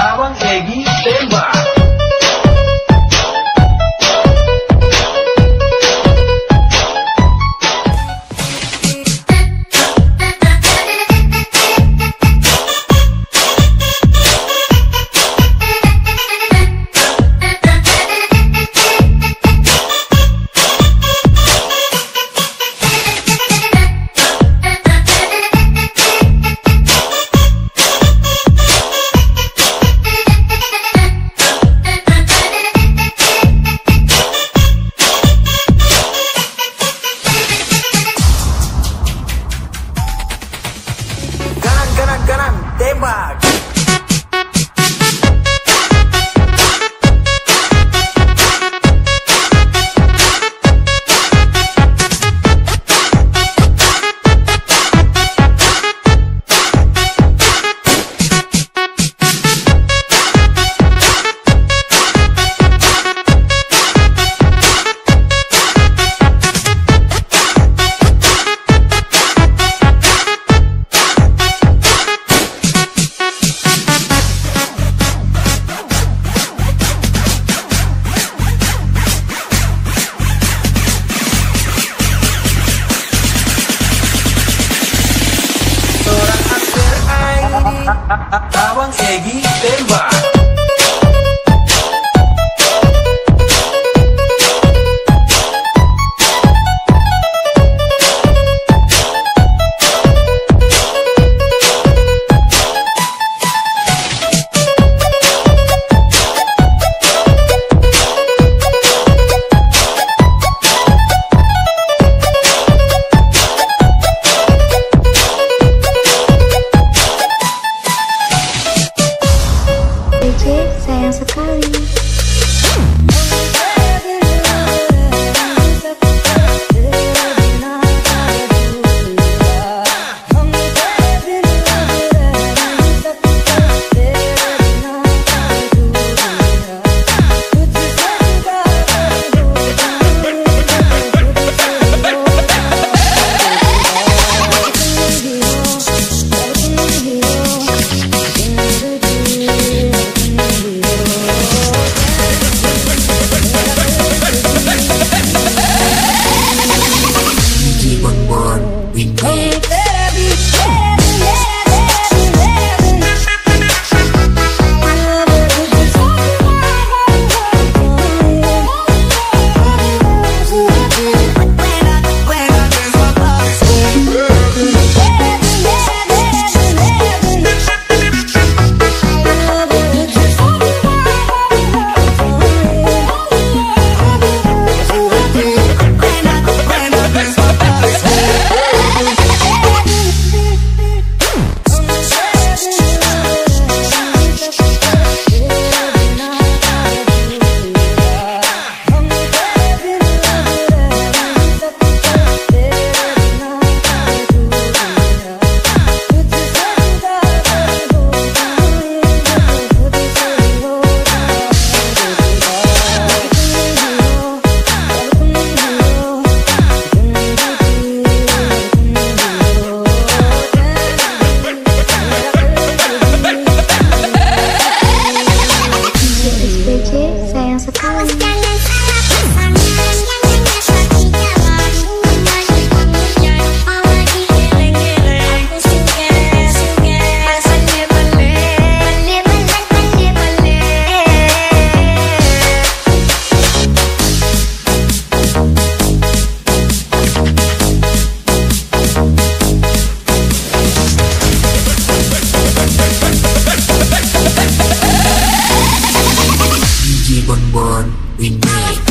Abang Egi tembak. ID. Abang Egi tembak. Sekali bun bun we make